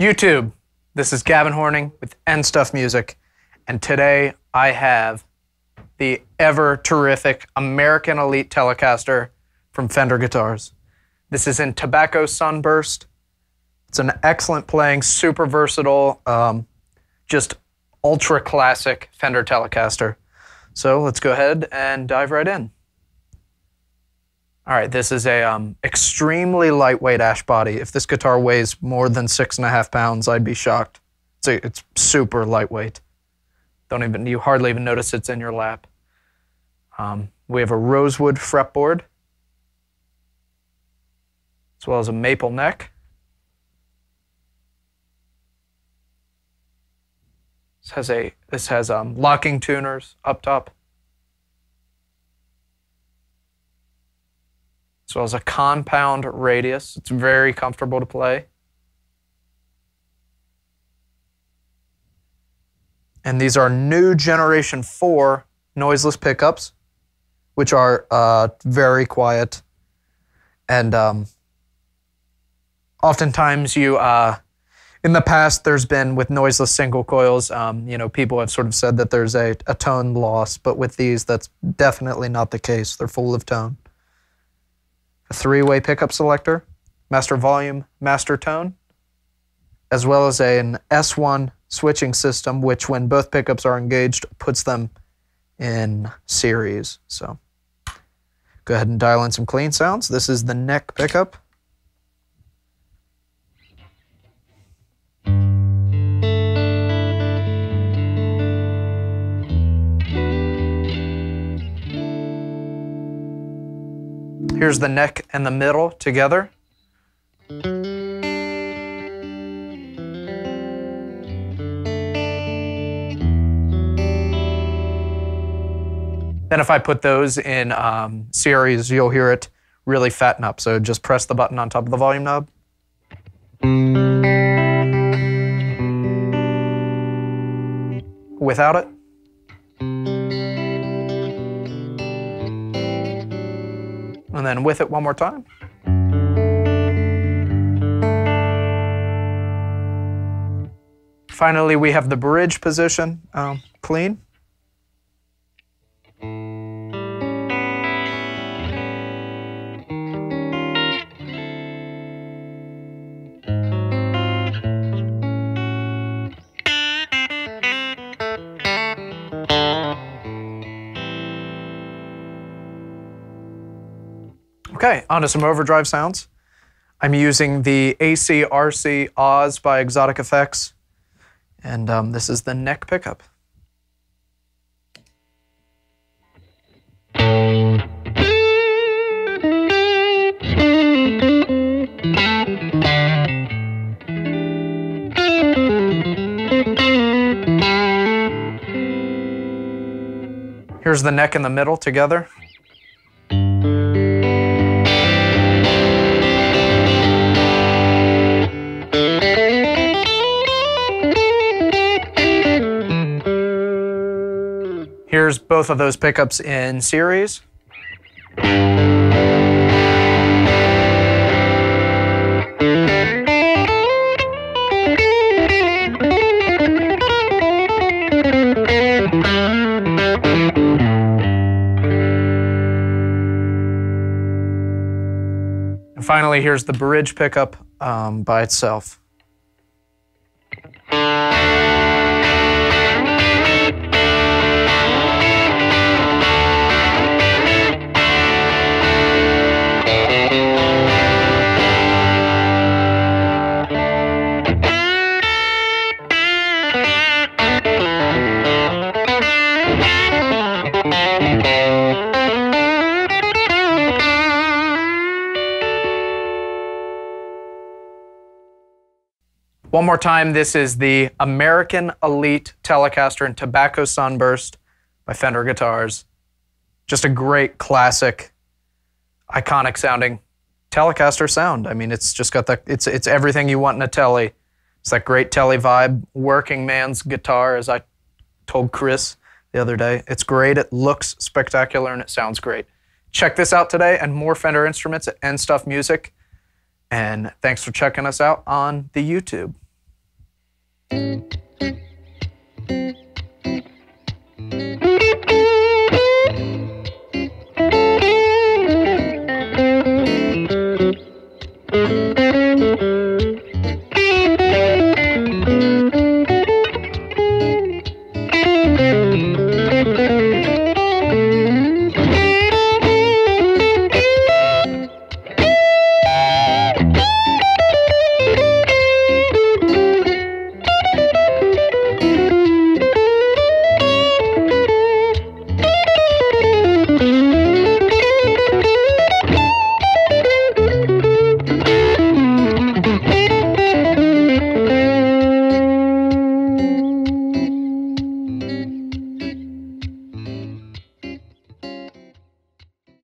YouTube, this is Gavin Horning with N Stuff Music, and today I have the ever terrific American Elite Telecaster from Fender Guitars. This is in Tobacco Sunburst. It's an excellent playing, super versatile, um, just ultra classic Fender Telecaster. So let's go ahead and dive right in. All right, this is a um, extremely lightweight ash body. If this guitar weighs more than six and a half pounds, I'd be shocked. It's, a, it's super lightweight. Don't even you hardly even notice it's in your lap. Um, we have a rosewood fretboard, as well as a maple neck. This has a this has um, locking tuners up top. Well as a compound radius. It's very comfortable to play. And these are new generation 4 noiseless pickups, which are uh, very quiet. And um, oftentimes you, uh, in the past, there's been with noiseless single coils, um, you know, people have sort of said that there's a, a tone loss, but with these, that's definitely not the case. They're full of tone a three-way pickup selector, master volume, master tone, as well as an S1 switching system, which when both pickups are engaged, puts them in series. So go ahead and dial in some clean sounds. This is the neck pickup. Here's the neck and the middle together. Then if I put those in um, series, you'll hear it really fatten up. So just press the button on top of the volume knob. Without it. And then with it one more time. Finally, we have the bridge position um, clean. Okay, on to some overdrive sounds. I'm using the ACRC Oz by Xotic Effects, and um, this is the neck pickup. Here's the neck and the middle together. Both of those pickups in series. And finally, here's the bridge pickup um, by itself. One more time, this is the American Elite Telecaster in Tobacco Sunburst by Fender Guitars. Just a great classic, iconic sounding Telecaster sound. I mean, it's just got that, it's, it's everything you want in a Tele. It's that great Tele vibe, working man's guitar, as I told Chris the other day. It's great, it looks spectacular, and it sounds great. Check this out today and more Fender instruments at N Stuff Music. And thanks for checking us out on the YouTube. Thank